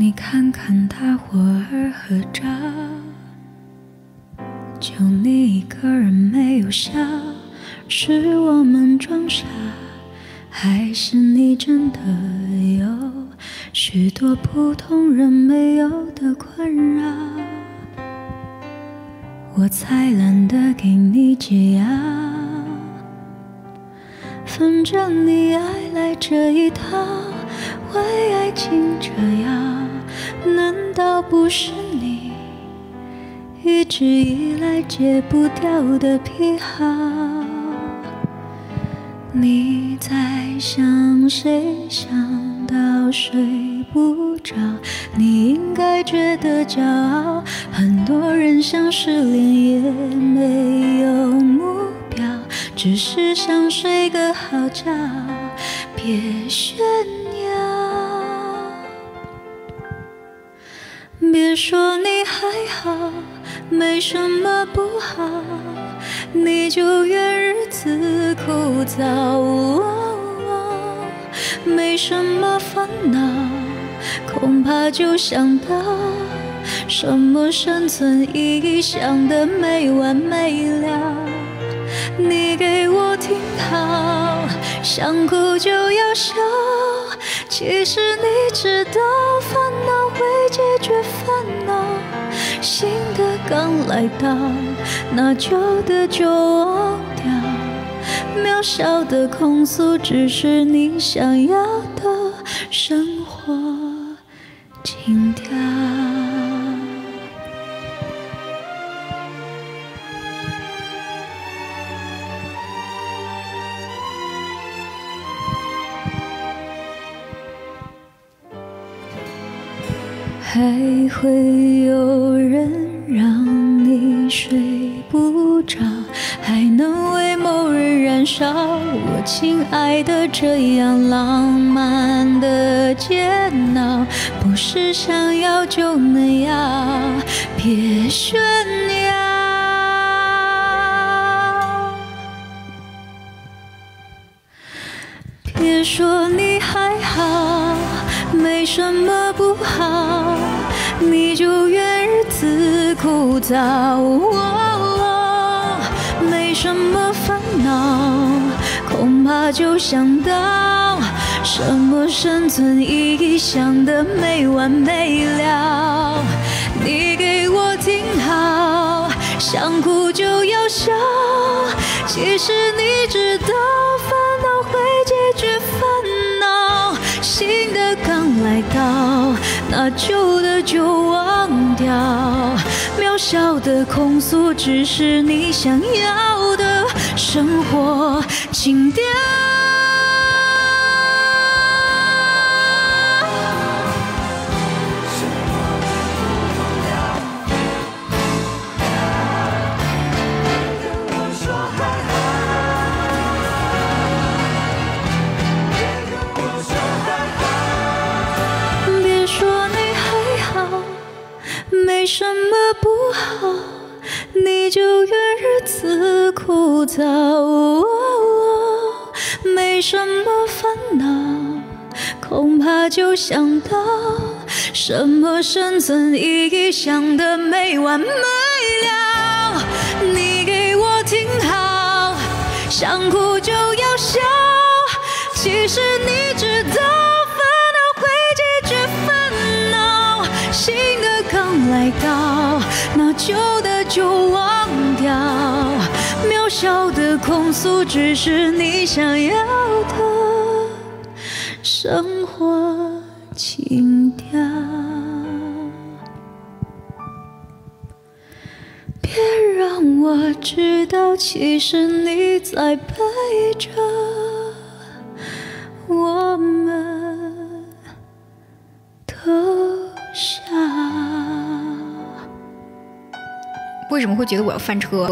你看看大伙儿合照，就你一个人没有笑，是我们装傻，还是你真的有许多普通人没有的困扰？我才懒得给你解药，反正你爱来这一套，为爱情折腰。不是你一直以来戒不掉的癖好？你在想谁？想到睡不着？你应该觉得骄傲。很多人想失恋也没有目标，只是想睡个好觉，别炫耀。说你还好，没什么不好，你就怨日子枯燥。没什么烦恼，恐怕就想到什么生存意义，想得没完没了。你给我听好，想哭就要笑。其实你知道，烦恼会解决新的刚来到，那旧的就忘掉。渺小的控诉，只是你想要的生活情调。还会有人让你睡不着，还能为某人燃烧。我亲爱的，这样浪漫的煎熬，不是想要就能要，别炫耀。别说你还好，没什么枯燥。没什么烦恼，恐怕就想到什么生存意义，想的没完没了。你给我听好，想哭就要笑，其实你知道烦恼会解决烦恼。新的刚来到，那旧的就忘掉。渺小的控诉，只是你想要的生活情调。不好，你就怨日子枯燥。没什么烦恼，恐怕就想到什么生存意义，想得没完没了。你给我听好，想哭就要笑，其实你知道。烦恼会解决烦恼。心来到，那旧的就忘掉。渺小的控诉，只是你想要的生活情调。别让我知道，其实你在背着我们偷笑。为什么会觉得我要翻车？